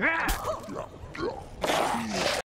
Ah!